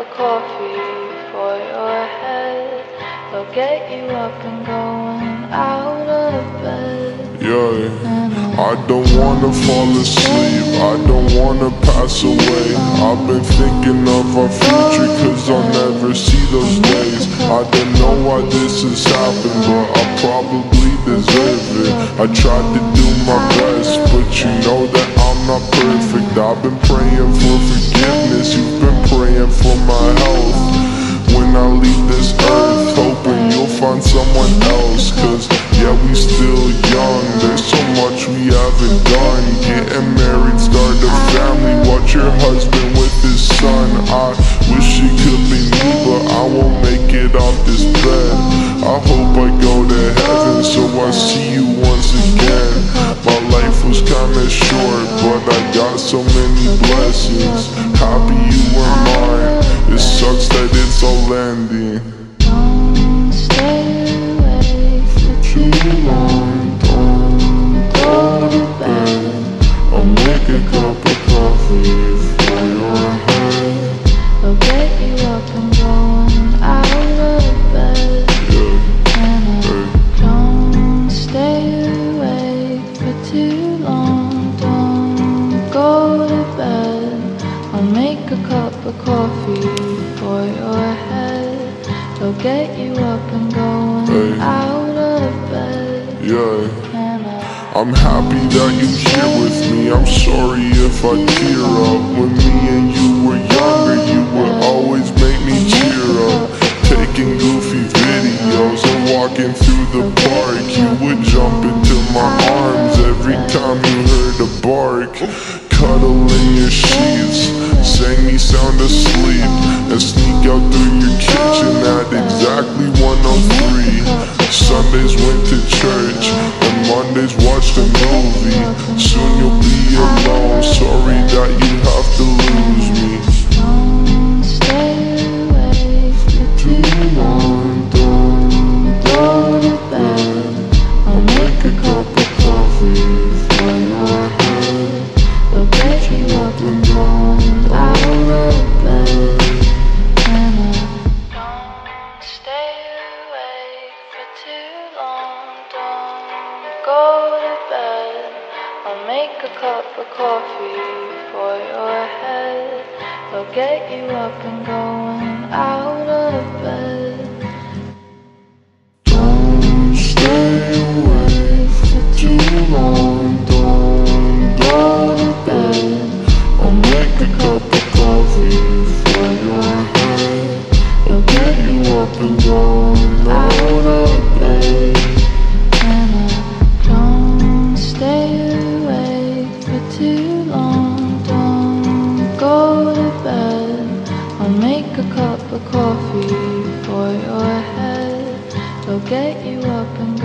of coffee for your head. They'll get you up and going out of bed. Yeah, I don't wanna fall asleep, I don't wanna pass away. I've been thinking of our future, cause I'll never see those days. I don't know why this has happened, but I probably deserve it. I tried to do my best, but you know that I'm not perfect. I've been praying for forgiveness, you've been praying for my health. When I leave this earth, hoping you'll find someone else, cause yeah, we still young. There's so much we haven't done. Getting married, start a family, watch your husband with his son. I wish it could be me, but I won't make it off this bed. I hope I go to heaven, so I see you short, but I got so many blessings. Happy you were mine. It sucks that it's all ending. Make a cup of coffee for your head. They'll get you up and going Hey. out of bed. yeah. I'm happy that you here with me. I'm sorry if I tear up. When me and you were younger, you would always make me cheer up. Taking goofy videos and walking through the park. You would jump into my arms every time you heard a bark. Cuddle in your sheets, sang me sound asleep, and sneak out through your kitchen at exactly 103. Sundays went to church, and Mondays watched a movie. Soon you'll be alone, sorry that you have to lose go to bed. I'll make a cup of coffee for your head. They'll get you up and going out of bed. Don't stay awake too long, don't go to bed. I'll make a cup of coffee for your head. I'll get you up and going out a coffee for your head. They'll get you up and